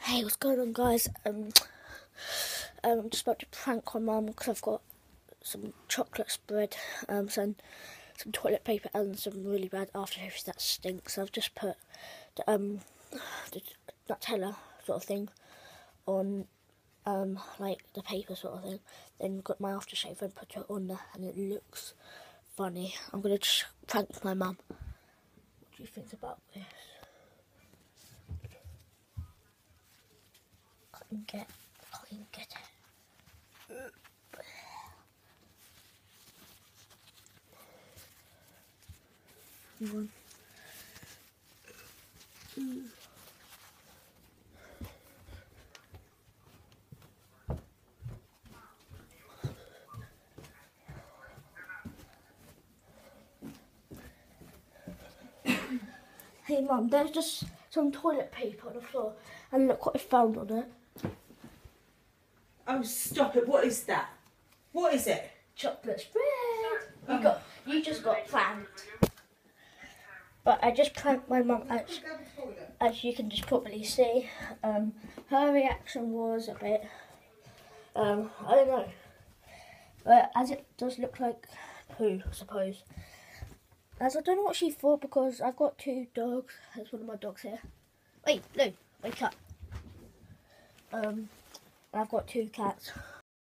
Hey, what's going on, guys? Um, um, I'm just about to prank my mum because I've got some chocolate spread, um, some some toilet paper and some really bad aftershave that stinks. I've just put the, um the Nutella sort of thing on um like the paper sort of thing. Then got my aftershave and put it on there, and it looks funny. I'm gonna just prank my mum. What do you think about this? Get, I can get it. One. Hey mum, there's just some toilet paper on the floor and look what I found on it. Oh, stop it. What is that? What is it? chocolate spread. You got, you just got pranked. But I just pranked my mum, as, as you can just probably see. Um, her reaction was a bit, um, I don't know. But as it does look like poo, I suppose. As I don't know what she thought because I've got two dogs. There's one of my dogs here. Wait, Lou, wake up. Um, and I've got two cats.